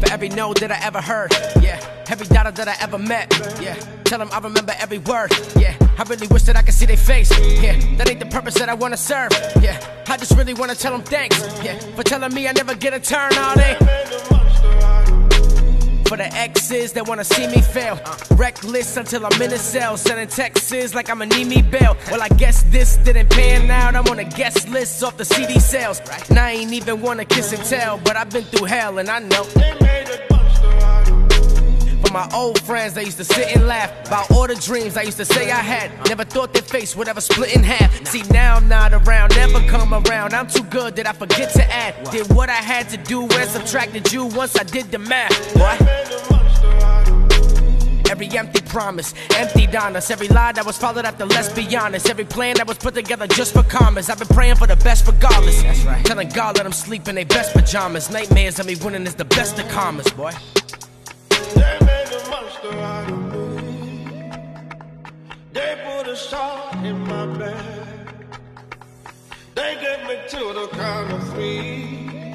For every no that I ever heard, yeah. Every dollar that I ever met, yeah. Tell them I remember every word, yeah. I really wish that I could see their face, yeah. That ain't the purpose that I wanna serve, yeah. I just really wanna tell them thanks, yeah. For telling me I never get a turn, all they. Exes that wanna see me fail. Reckless until I'm in a cell. Sending texts like I'ma need me bail. Well, I guess this didn't pan out. I'm on a guest list off the CD sales. And I ain't even wanna kiss and tell. But I've been through hell and I know. They. For my old friends, they used to sit and laugh about all the dreams I used to say I had. Never thought their face would ever split in half. See, now I'm not around, never come around. I'm too good that I forget to add. Did what I had to do and subtracted you once I did the math. Boy. Every empty promise, emptied on us. Every lie that was followed after, let's be honest. Every plan that was put together just for commas. I've been praying for the best regardless. That's right. Telling God let them sleep in their best pajamas. Nightmares of me winning is the best of karmas, boy. They made a monster out of me. They put a shot in my back. They get me to the count of three.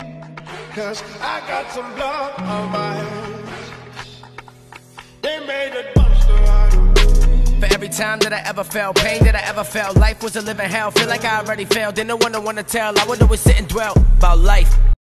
Cause I got some blood on my hands. Every time that I ever felt, pain that I ever felt, life was a living hell. Feel like I already failed. Didn't no one to wanna tell. I would always sit and dwell about life.